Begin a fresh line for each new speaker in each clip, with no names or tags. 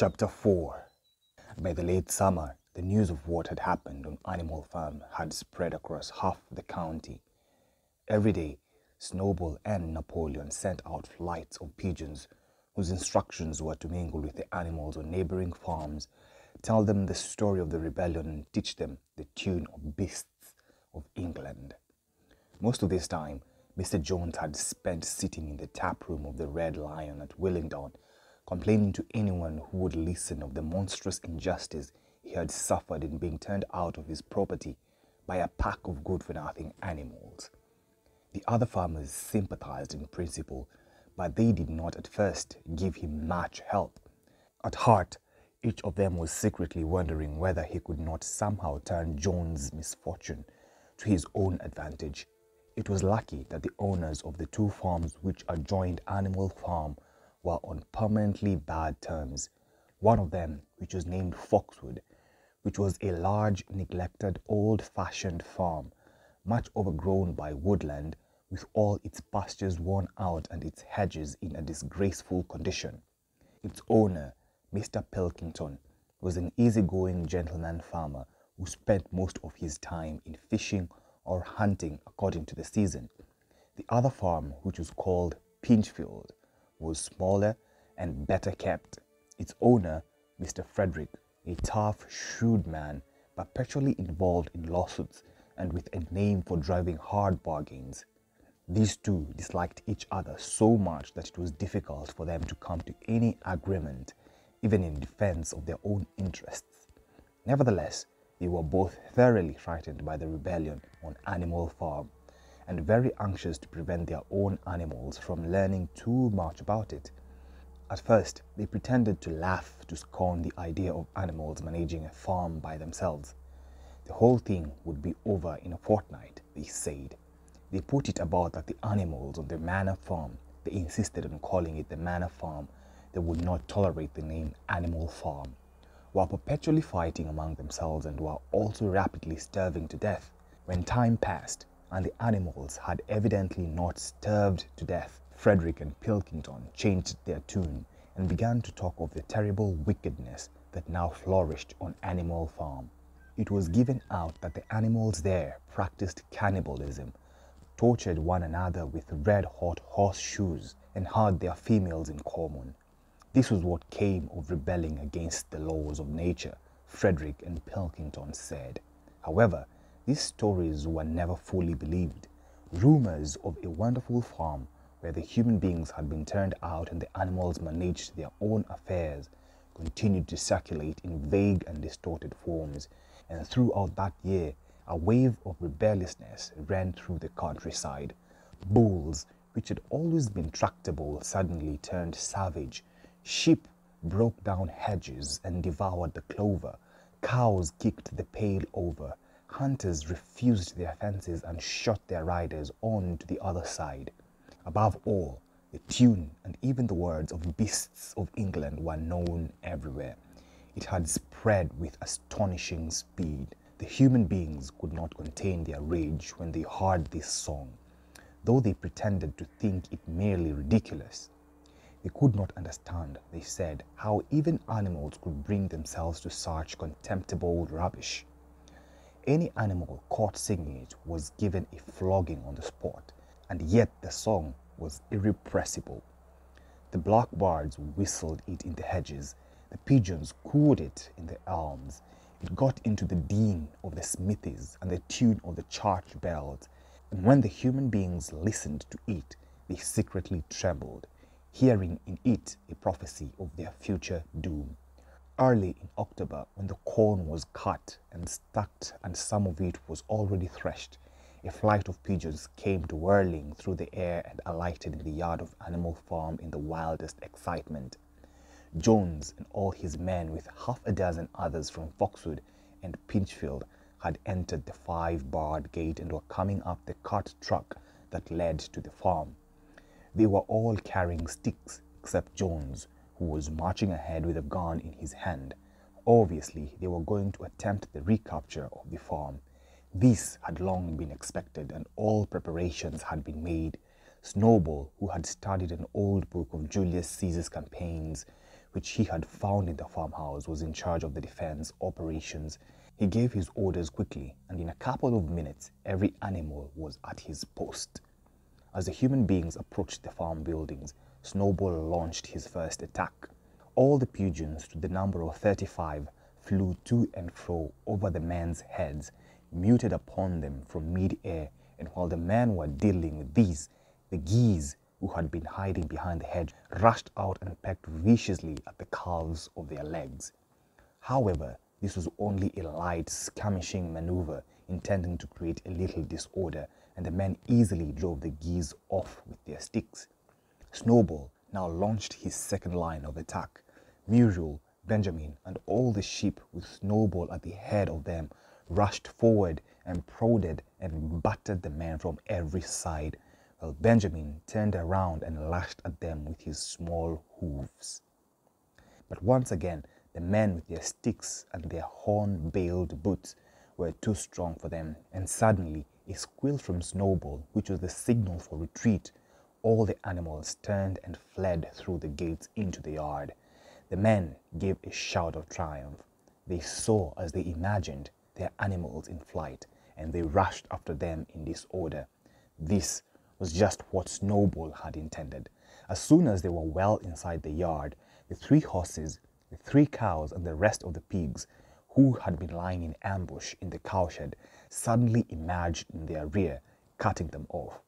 Chapter 4 By the late summer, the news of what had happened on Animal Farm had spread across half the county. Every day, Snowball and Napoleon sent out flights of pigeons whose instructions were to mingle with the animals on neighboring farms, tell them the story of the rebellion, and teach them the tune of beasts of England. Most of this time, Mr. Jones had spent sitting in the tap room of the Red Lion at Willingdon, complaining to anyone who would listen of the monstrous injustice he had suffered in being turned out of his property by a pack of good for nothing animals. The other farmers sympathized in principle, but they did not at first give him much help. At heart, each of them was secretly wondering whether he could not somehow turn Jones's misfortune to his own advantage. It was lucky that the owners of the two farms which adjoined Animal Farm were on permanently bad terms. One of them, which was named Foxwood, which was a large, neglected, old fashioned farm, much overgrown by woodland, with all its pastures worn out and its hedges in a disgraceful condition. Its owner, Mr. Pilkington, was an easy-going gentleman farmer who spent most of his time in fishing or hunting according to the season. The other farm, which was called Pinchfield, was smaller and better kept. Its owner, Mr. Frederick, a tough, shrewd man, perpetually involved in lawsuits and with a name for driving hard bargains. These two disliked each other so much that it was difficult for them to come to any agreement, even in defense of their own interests. Nevertheless, they were both thoroughly frightened by the rebellion on Animal Farm and very anxious to prevent their own animals from learning too much about it. At first, they pretended to laugh to scorn the idea of animals managing a farm by themselves. The whole thing would be over in a fortnight, they said. They put it about that the animals on the manor farm, they insisted on calling it the manor farm, they would not tolerate the name Animal Farm, were perpetually fighting among themselves and were also rapidly starving to death. When time passed and the animals had evidently not starved to death, Frederick and Pilkington changed their tune and began to talk of the terrible wickedness that now flourished on Animal Farm. It was given out that the animals there practiced cannibalism, tortured one another with red hot horseshoes, and had their females in common. This was what came of rebelling against the laws of nature, Frederick and Pilkington said. However, these stories were never fully believed. Rumors of a wonderful farm where the human beings had been turned out and the animals managed their own affairs continued to circulate in vague and distorted forms, and throughout that year a wave of rebelliousness ran through the countryside. Bulls, which had always been tractable, suddenly turned savage. Sheep broke down hedges and devoured the clover. Cows kicked the pail over. Hunters refused their fences and shot their riders on to the other side. Above all, the tune and even the words of beasts of England were known everywhere. It had spread with astonishing speed. The human beings could not contain their rage when they heard this song, though they pretended to think it merely ridiculous. They could not understand, they said, how even animals could bring themselves to such contemptible rubbish. Any animal caught singing it was given a flogging on the spot, and yet the song was irrepressible. The blackbirds whistled it in the hedges, the pigeons cooed it in the elms. It got into the din of the smithies and the tune of the church bells, and when the human beings listened to it, they secretly trembled, hearing in it a prophecy of their future doom. Early in October, when the corn was cut and stacked and some of it was already threshed, a flight of pigeons came whirling through the air and alighted in the yard of Animal Farm in the wildest excitement. Jones and all his men, with half a dozen others from Foxwood and Pinchfield, had entered the five barred gate and were coming up the cart truck that led to the farm. They were all carrying sticks except Jones, who was marching ahead with a gun in his hand. Obviously, they were going to attempt the recapture of the farm. This had long been expected, and all preparations had been made. Snowball, who had studied an old book of Julius Caesar's campaigns, which he had found in the farmhouse, was in charge of the defense operations. He gave his orders quickly, and in a couple of minutes, every animal was at his post. As the human beings approached the farm buildings, Snowball launched his first attack. All the pigeons, to the number of 35, flew to and fro over the men's heads, muted upon them from mid-air, and while the men were dealing with these, the geese who had been hiding behind the hedge rushed out and pecked viciously at the calves of their legs. However, this was only a light skirmishing maneuver intending to create a little disorder, and the men easily drove the geese off with their sticks. Snowball now launched his second line of attack. Muriel, Benjamin, and all the sheep, with Snowball at the head of them, rushed forward and prodded and battered the men from every side while Benjamin turned around and lashed at them with his small hooves. But once again, the men with their sticks and their horn-baled boots were too strong for them, and suddenly a squeal from Snowball, which was the signal for retreat, all the animals turned and fled through the gates into the yard. The men gave a shout of triumph. They saw, as they imagined, their animals in flight, and they rushed after them in disorder. This was just what Snowball had intended. As soon as they were well inside the yard, the three horses, the three cows, and the rest of the pigs, who had been lying in ambush in the cowshed, suddenly emerged in their rear, cutting them off.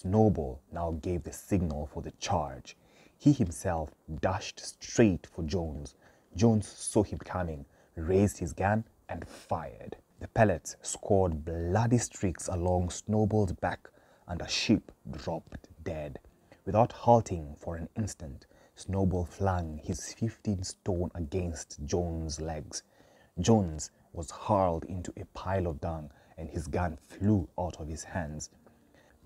Snowball now gave the signal for the charge. He himself dashed straight for Jones. Jones saw him coming, raised his gun, and fired. The pellets scored bloody streaks along Snowball's back, and a sheep dropped dead. Without halting for an instant, Snowball flung his 15 stone against Jones' legs. Jones was hurled into a pile of dung and his gun flew out of his hands.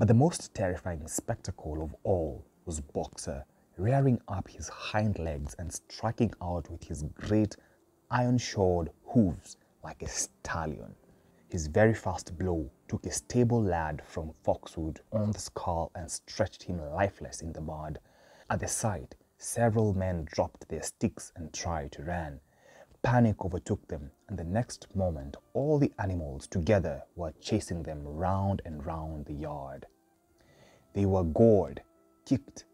But the most terrifying spectacle of all was Boxer rearing up his hind legs and striking out with his great iron-shod hooves like a stallion. His very fast blow took a stable lad from Foxwood on the skull and stretched him lifeless in the mud. At the sight, several men dropped their sticks and tried to run. Panic overtook them, and the next moment all the animals together were chasing them round and round the yard. They were gored, kicked,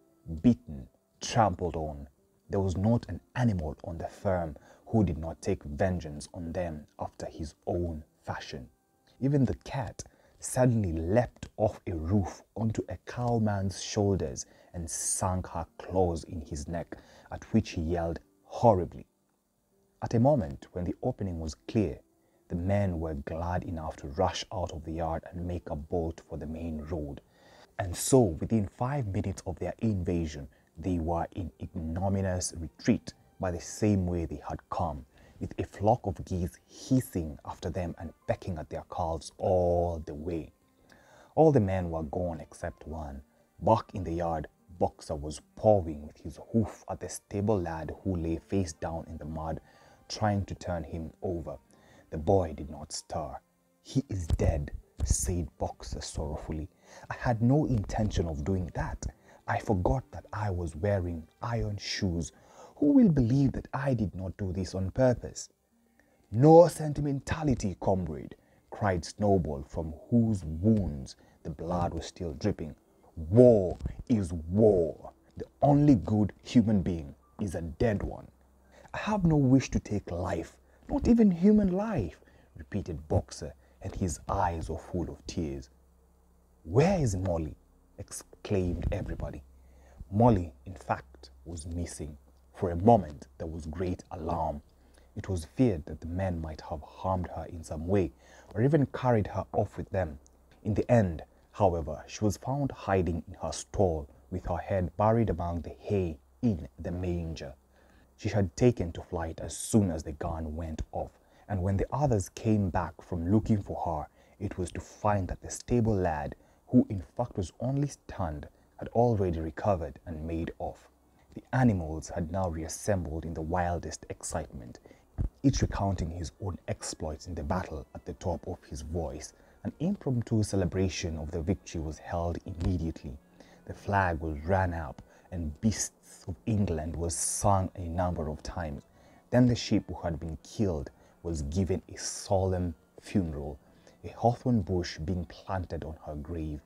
beaten, trampled on. There was not an animal on the farm who did not take vengeance on them after his own fashion. Even the cat suddenly leapt off a roof onto a cowman's shoulders and sank her claws in his neck, at which he yelled horribly. At a moment when the opening was clear, the men were glad enough to rush out of the yard and make a bolt for the main road. And so, within five minutes of their invasion, they were in ignominious retreat by the same way they had come, with a flock of geese hissing after them and pecking at their calves all the way. All the men were gone except one. Back in the yard, Boxer was pawing with his hoof at the stable lad who lay face down in the mud, trying to turn him over. The boy did not stir. He is dead, said Boxer sorrowfully. I had no intention of doing that. I forgot that I was wearing iron shoes who will believe that I did not do this on purpose? No sentimentality, comrade, cried Snowball, from whose wounds the blood was still dripping. War is war. The only good human being is a dead one. I have no wish to take life, not even human life, repeated Boxer, and his eyes were full of tears. Where is Mollie? exclaimed everybody. Mollie, in fact, was missing. For a moment, there was great alarm. It was feared that the men might have harmed her in some way, or even carried her off with them. In the end, however, she was found hiding in her stall, with her head buried among the hay in the manger. She had taken to flight as soon as the gun went off, and when the others came back from looking for her, it was to find that the stable lad, who in fact was only stunned, had already recovered and made off. The animals had now reassembled in the wildest excitement, each recounting his own exploits in the battle at the top of his voice. An impromptu celebration of the victory was held immediately. The flag was ran up, and Beasts of England was sung a number of times. Then the sheep who had been killed was given a solemn funeral, a hawthorn bush being planted on her grave.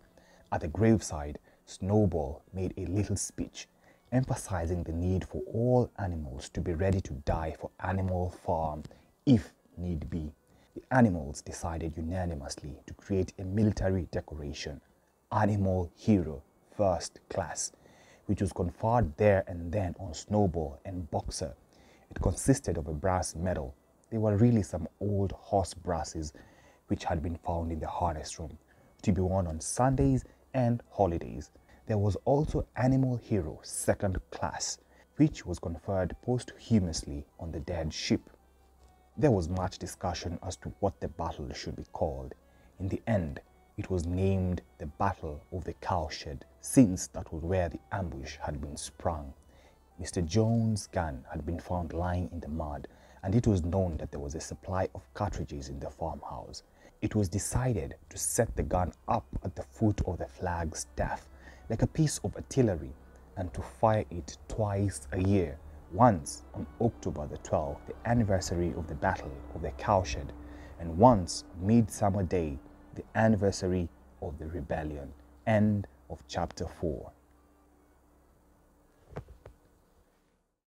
At the graveside, Snowball made a little speech emphasizing the need for all animals to be ready to die for Animal Farm if need be. The animals decided unanimously to create a military decoration, Animal Hero First Class, which was conferred there and then on Snowball and Boxer. It consisted of a brass medal. They were really some old horse brasses which had been found in the harness room to be worn on Sundays and holidays. There was also Animal Hero Second Class, which was conferred posthumously on the dead ship. There was much discussion as to what the battle should be called. In the end, it was named the Battle of the Cowshed, since that was where the ambush had been sprung. Mr. Jones' gun had been found lying in the mud, and it was known that there was a supply of cartridges in the farmhouse. It was decided to set the gun up at the foot of the flagstaff like a piece of artillery and to fire it twice a year, once on October the 12th, the anniversary of the Battle of the Cowshed, and once Midsummer Day, the anniversary of the rebellion. End of chapter 4.